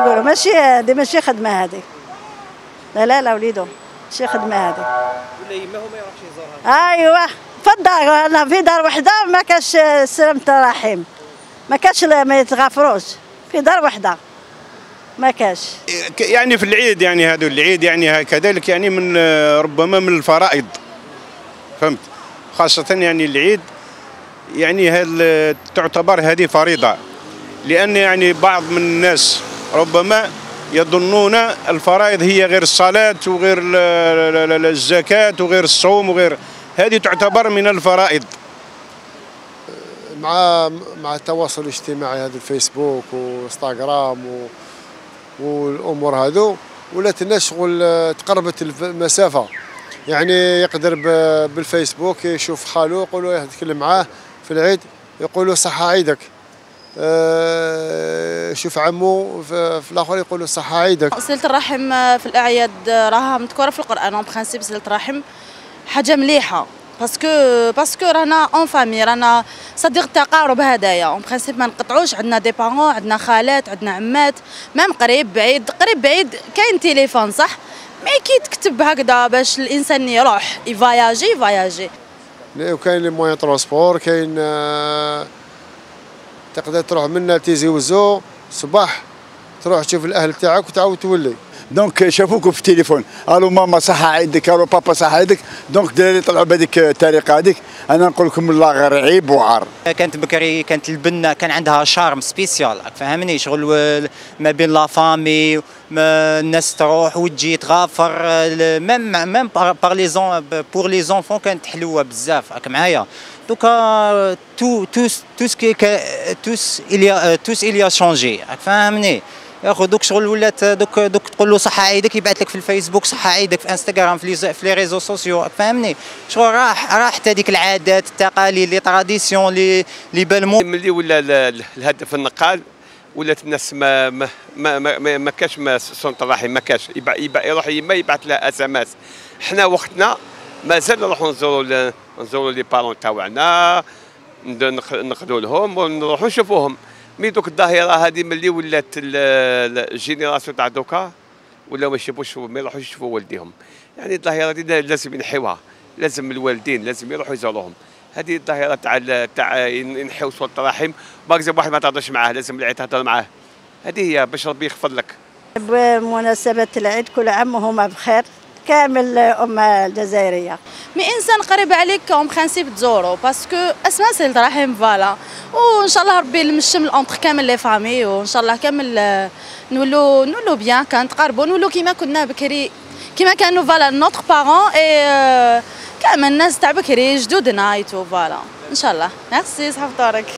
يقولوا ماشي هذه ماشي خدمة هذه. لا لا لا وليدو ماشي خدمة هذه. ولا يما هو ما يروحش يزورها. أيوه في الدار أنا في دار وحدة ما كاش سلامة الرحيم ما كاش ما يتغافروش. في دار وحدة ما كاش يعني في العيد يعني هذا العيد يعني كذلك يعني من ربما من الفرائض. فهمت؟ خاصة يعني العيد يعني هل تعتبر هذه فريضة. لأن يعني بعض من الناس ربما يظنون الفرائض هي غير الصلاة وغير ال- ال- ال- الزكاة وغير الصوم وغير. هذه تعتبر من الفرائض. مع مع التواصل الاجتماعي هذا الفيسبوك وإنستغرام و والأمور هذو ولات الناس شغل تقربت المسافة. يعني يقدر ب- بالفيسبوك يشوف خالو يقولوا يتكلم معاه في العيد يقولوا صحة عيدك. آه، يشوف عمو في الآخر يقولوا صحة عيدك. صلة الرحم في الأعياد راها مذكورة في القرآن en principe صلة الرحم حاجة مليحة. parce que parce que رانا en famille رانا صديق التقارب هدايا. en principe ما نقطعوش عندنا des parents عندنا خالات عندنا عمات. même قريب بعيد قريب بعيد كاين تليفون صح؟ mais كي تكتب هكذا باش الإنسان يروح؟ يفواياجي يفواياجي وكاين les moyens transport كاين آه، تقدر تروح منا تيزي وزو صباح تروح تشوف الأهل تاعك وتعاود تولي. donc شافوكم في التليفون ألو ماما صحة عيدك ألو بابا صحة عيدك donc الدراري طلعوا بهذيك الطريقة هذيك أنا نقول لكم الله غير عيب وعار كانت بكري كانت البنة كان عندها charme spécial راك فاهمني شغل ما بين la famille الناس تروح وتجي تغافر. ميم ميم بار لي زون بور لي زونفون كانت حلوة بزاف. راك معايا؟ دوكا تو توس توس كي توس اليا توس اليا شونجي راك فاهمني يا خو دوك شغل ولات دوك دوك تقول له صحة عيدك يبعث لك في الفيسبوك صحة عيدك في إنستغرام في لي ريزو سوسيو فاهمني شغل راح راحت هذيك العادات التقاليد لي تراديسيون لي لي بالمون ملي ولا ال- ال- الهدف النقال ولات الناس ما ما ما ما, ما, كاش ما صلة الرحم ما كاش يروح يما يبعث لها SMS. حنا وقتنا مازال نروحوا نزوروا نزوروا les parents تاعنا ند- نخ- نقضوا لهم ونروحوا نشوفوهم. mais دوك الظاهرة هذه ملي ولات ال- ال- ال génération تاع دوكا ولا ما يشوفوش ما يروحوش يشوفوا والديهم. يعني الظاهرة دي لازم ينحيوها لازم الوالدين لازم يروحوا يزوروهم هذه الظاهرة تاع تاع ينحيو صلة الرحم باقي واحد ما تهضرش معاه لازم العيد تهضر معاه. هذه هي باش ربي يغفر لك. بمناسبة العيد كل عام وهما بخير. كامل الأمة الجزائرية. mais انسان قريب عليك en principe تزورو parce que أسماء صله رحم voilà وإن شاء الله ربي يلم الشمل entre كامل les familles وإن شاء الله كامل آه، نولو نولو bien كنتقاربوا نولو كيما كنا بكري كيما كانوا voilà nos parents et كامل الناس تاع بكري جدودنا et tout voilà إن شاء الله. ميرسي صحاب طارق